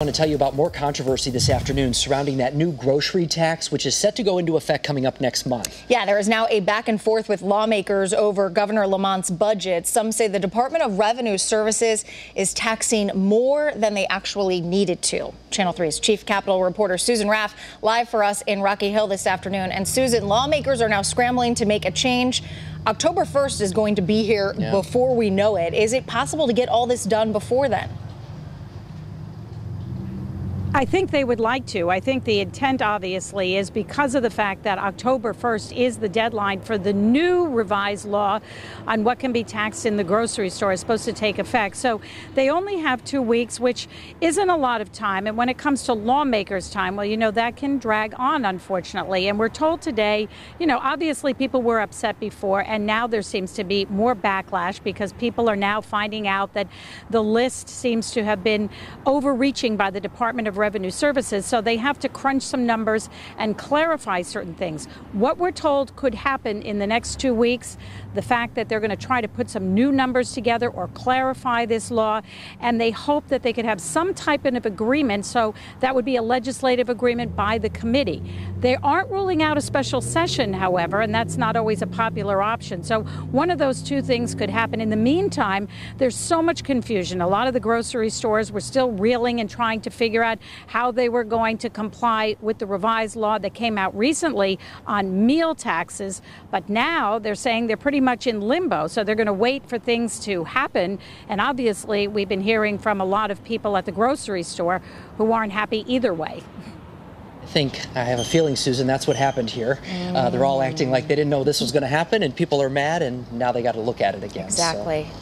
I want to tell you about more controversy this afternoon surrounding that new grocery tax, which is set to go into effect coming up next month. Yeah, there is now a back and forth with lawmakers over Governor Lamont's budget. Some say the Department of Revenue Services is taxing more than they actually needed to. Channel 3's chief Capitol reporter Susan Raff live for us in Rocky Hill this afternoon. And Susan, lawmakers are now scrambling to make a change. October 1st is going to be here yeah. before we know it. Is it possible to get all this done before then? I think they would like to. I think the intent, obviously, is because of the fact that October 1st is the deadline for the new revised law on what can be taxed in the grocery store is supposed to take effect. So they only have two weeks, which isn't a lot of time. And when it comes to lawmakers' time, well, you know, that can drag on, unfortunately. And we're told today, you know, obviously people were upset before, and now there seems to be more backlash because people are now finding out that the list seems to have been overreaching by the Department of Revenue Services, so they have to crunch some numbers and clarify certain things. What we're told could happen in the next two weeks, the fact that they're going to try to put some new numbers together or clarify this law, and they hope that they could have some type of agreement, so that would be a legislative agreement by the committee. They aren't ruling out a special session, however, and that's not always a popular option. So one of those two things could happen. In the meantime, there's so much confusion. A lot of the grocery stores were still reeling and trying to figure out how they were going to comply with the revised law that came out recently on meal taxes. But now they're saying they're pretty much in limbo. So they're going to wait for things to happen. And obviously, we've been hearing from a lot of people at the grocery store who aren't happy either way. I think, I have a feeling, Susan, that's what happened here. Mm. Uh, they're all acting like they didn't know this was going to happen, and people are mad, and now they got to look at it again. Exactly. So.